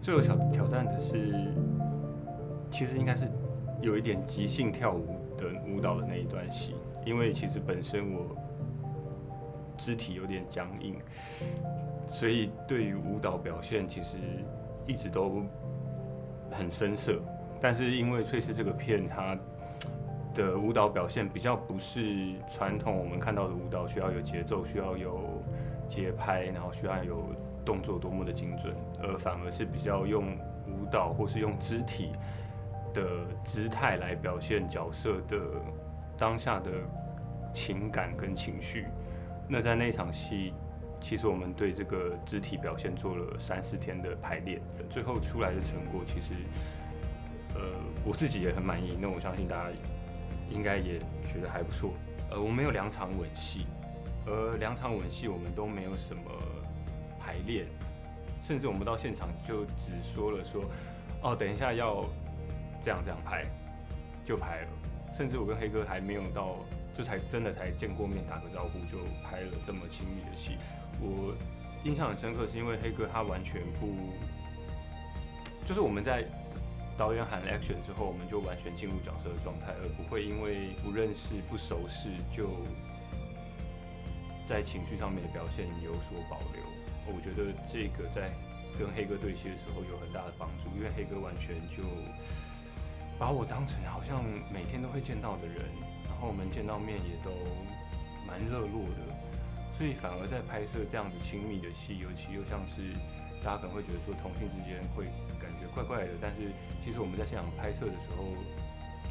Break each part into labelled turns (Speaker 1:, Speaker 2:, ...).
Speaker 1: 最有挑挑战的是，其实应该是有一点即兴跳舞的舞蹈的那一段戏，因为其实本身我肢体有点僵硬，所以对于舞蹈表现其实一直都很生涩。但是因为《翠丝》这个片，它的舞蹈表现比较不是传统我们看到的舞蹈，需要有节奏，需要有节拍，然后需要有。动作多么的精准，而反而是比较用舞蹈或是用肢体的姿态来表现角色的当下的情感跟情绪。那在那场戏，其实我们对这个肢体表现做了三四天的排练，最后出来的成果其实，呃，我自己也很满意。那我相信大家应该也觉得还不错。呃，我们有两场吻戏，而两场吻戏我们都没有什么。排练，甚至我们到现场就只说了说，哦，等一下要这样这样拍，就拍了。甚至我跟黑哥还没有到，就才真的才见过面打个招呼，就拍了这么亲密的戏。我印象很深刻，是因为黑哥他完全不，就是我们在导演喊 action 之后，我们就完全进入角色的状态，而不会因为不认识、不熟识，就在情绪上面的表现有所保留。我觉得这个在跟黑哥对戏的时候有很大的帮助，因为黑哥完全就把我当成好像每天都会见到的人，后我们见到面也都蛮热络的，所以反而在拍摄这样子亲密的戏，尤其又像是大家可能会觉得说同性之间会感觉怪怪的，但是其实我们在现场拍摄的时候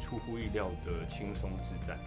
Speaker 1: 出乎意料的轻松自在。